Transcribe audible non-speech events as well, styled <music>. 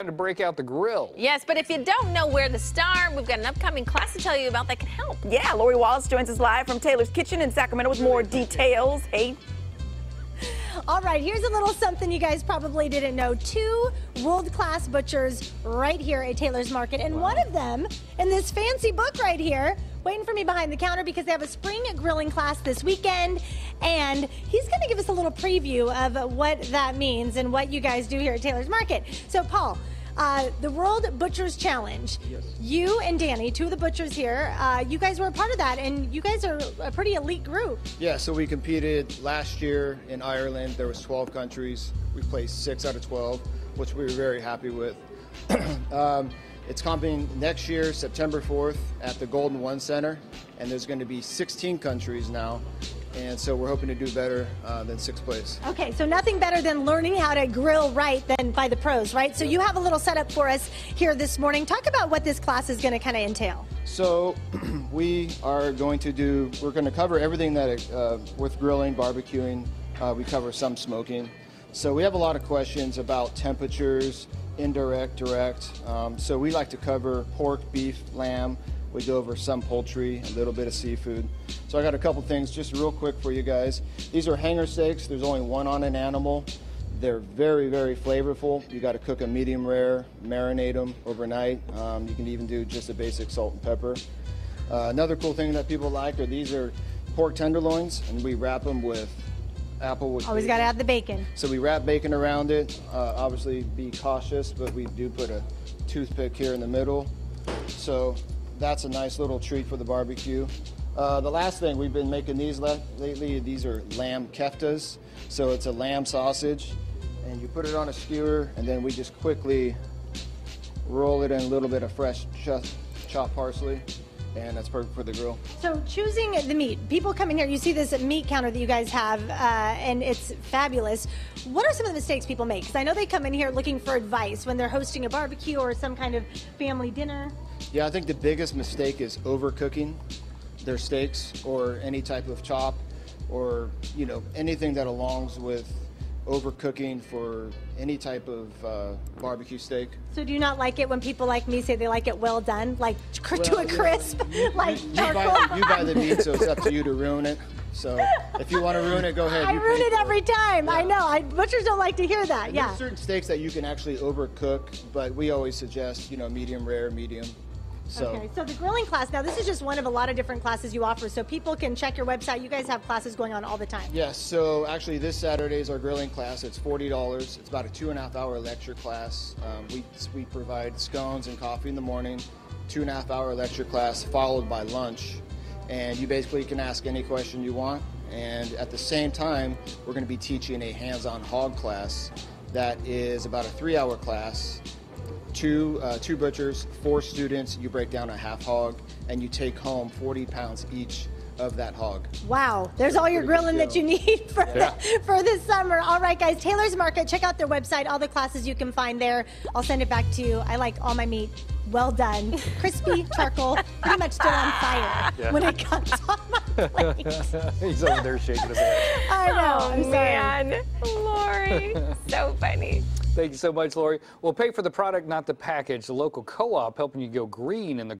Time to break out the grill. Yes, but if you don't know where to start, we've got an upcoming class to tell you about that can help. Yeah, Lori Wallace joins us live from Taylor's Kitchen in Sacramento with more details. Hey, All right, here's a little something you guys probably didn't know. Two world-class butchers right here at Taylor's Market, and one of them in this fancy book right here, waiting for me behind the counter because they have a spring grilling class this weekend, and he's going to give us a little preview of what that means and what you guys do here at Taylor's Market. So, Paul. Uh, the World Butchers Challenge. Yes. You and Danny, two of the butchers here, uh, you guys were a part of that, and you guys are a pretty elite group. Yeah, so we competed last year in Ireland. There was 12 countries. We placed six out of 12, which we were very happy with. <clears throat> um, it's coming next year, September 4th, at the Golden One Center, and there's going to be 16 countries now, and so we're hoping to do better uh, than sixth place. Okay, so nothing better than learning how to grill right than by the pros, right? So you have a little setup for us here this morning. Talk about what this class is going to kind of entail. So <clears throat> we are going to do, we're going to cover everything that uh, with grilling, barbecuing. Uh, we cover some smoking. So we have a lot of questions about temperatures, indirect, direct. Um, so we like to cover pork, beef, lamb. We go over some poultry, a little bit of seafood. So I got a couple things just real quick for you guys. These are hanger steaks. There's only one on an animal. They're very, very flavorful. You got to cook them medium rare, marinate them overnight. Um, you can even do just a basic salt and pepper. Uh, another cool thing that people like are these are pork tenderloins, and we wrap them with applewood. Always got to add the bacon. So we wrap bacon around it. Uh, obviously, be cautious, but we do put a toothpick here in the middle. So that's a nice little treat for the barbecue. Uh, the last thing we've been making these lately. These are lamb keftas. So it's a lamb sausage, and you put it on a skewer, and then we just quickly roll it in a little bit of fresh cho- chopped parsley, and that's perfect for the grill. So choosing the meat, people come in here, you see this meat counter that you guys have, uh, and it's fabulous. What are some of the mistakes people make? Because I know they come in here looking for advice when they're hosting a barbecue or some kind of family dinner. Yeah, I think the biggest mistake is overcooking their steaks or any type of chop or you know anything that alongs with overcooking for any type of uh, barbecue steak. So do you not like it when people like me say they like it well done, like <laughs> cr- to a Well, crisp, like You charcoal? buy, you buy the meat, so it's up to you to <laughs> ruin it. So if you want to ruin it, go ahead. I ruin it every time. I know. I, butchers don't like to hear that. And Yeah. Certain steaks that you can actually overcook, but we always suggest you know medium rare, medium. So. Okay, so the grilling class, now this is just one of a lot of different classes you offer, so people can check your website. You guys have classes going on all the time. Yes, so actually this Saturday is our grilling class. It's forty dollars. It's about a two and a half hour lecture class. Um, we we provide scones and coffee in the morning, two and a half hour lecture class followed by lunch, and you basically can ask any question you want. And at the same time, we're going to be teaching a hands-on hog class that is about a three-hour class. Two uh, two butchers, four students. You break down a half hog, and you take home forty pounds each of that hog. Wow, there's all your grilling that you need <laughs> for, the, for this summer. All right, guys, Taylor's Market, check out their website, all the classes you can find there. I'll send it back to you. I like all my meat well done, <laughs> crispy charcoal, pretty much still on fire when it comes <laughs> on my plate. He's over there shaking his head. I know. I'm Oh, sorry. man. Lori. so funny. Thank you so much, Lori. We'll pay for the product, not the package. The local co-op helping you go green in the